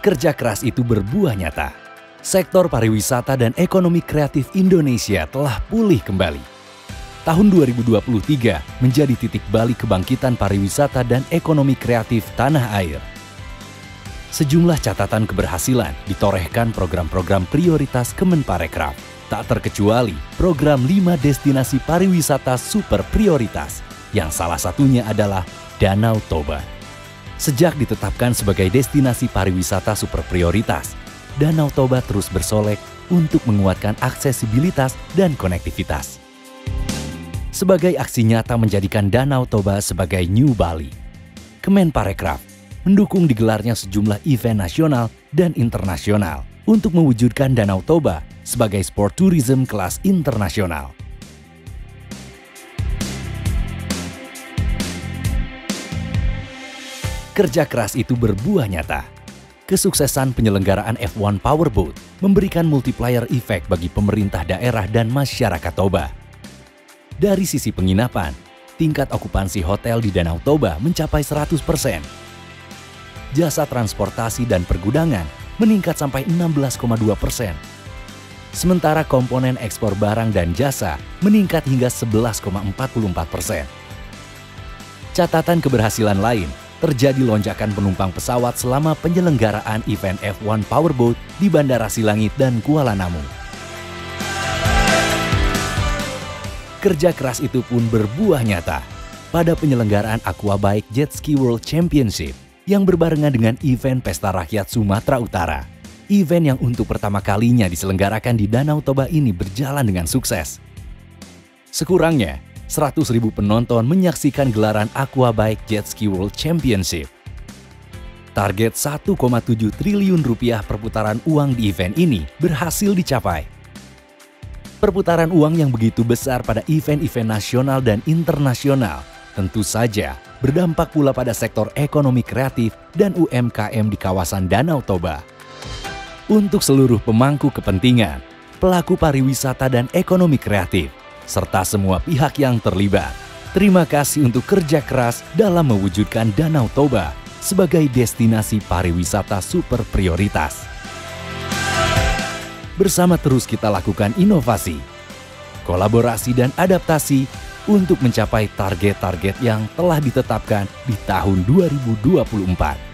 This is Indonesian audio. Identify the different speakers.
Speaker 1: Kerja keras itu berbuah nyata. Sektor pariwisata dan ekonomi kreatif Indonesia telah pulih kembali. Tahun 2023 menjadi titik balik kebangkitan pariwisata dan ekonomi kreatif tanah air. Sejumlah catatan keberhasilan ditorehkan program-program prioritas Kemenparekraf. Tak terkecuali program 5 destinasi pariwisata super prioritas, yang salah satunya adalah Danau Toba. Sejak ditetapkan sebagai destinasi pariwisata super prioritas, Danau Toba terus bersolek untuk menguatkan aksesibilitas dan konektivitas. Sebagai aksi nyata menjadikan Danau Toba sebagai New Bali, Kemenparekraf mendukung digelarnya sejumlah event nasional dan internasional untuk mewujudkan Danau Toba sebagai sport tourism kelas internasional. Kerja keras itu berbuah nyata. Kesuksesan penyelenggaraan F1 Powerboat memberikan multiplier effect bagi pemerintah daerah dan masyarakat Toba. Dari sisi penginapan, tingkat okupansi hotel di Danau Toba mencapai 100%. Jasa transportasi dan pergudangan meningkat sampai 16,2 persen. Sementara komponen ekspor barang dan jasa meningkat hingga 11,44 persen. Catatan keberhasilan lain terjadi lonjakan penumpang pesawat selama penyelenggaraan event F1 Powerboat di Bandara Silangit dan Kuala Namu. Kerja keras itu pun berbuah nyata pada penyelenggaraan Aquabike Jet Ski World Championship yang berbarengan dengan event Pesta Rakyat Sumatera Utara. Event yang untuk pertama kalinya diselenggarakan di Danau Toba ini berjalan dengan sukses. Sekurangnya, 100.000 penonton menyaksikan gelaran Aquabike Jet Ski World Championship. Target 1,7 triliun rupiah perputaran uang di event ini berhasil dicapai. Perputaran uang yang begitu besar pada event-event nasional dan internasional tentu saja berdampak pula pada sektor ekonomi kreatif dan UMKM di kawasan Danau Toba. Untuk seluruh pemangku kepentingan, pelaku pariwisata dan ekonomi kreatif, serta semua pihak yang terlibat. Terima kasih untuk kerja keras dalam mewujudkan Danau Toba sebagai destinasi pariwisata super prioritas. Bersama terus kita lakukan inovasi, kolaborasi dan adaptasi untuk mencapai target-target yang telah ditetapkan di tahun 2024.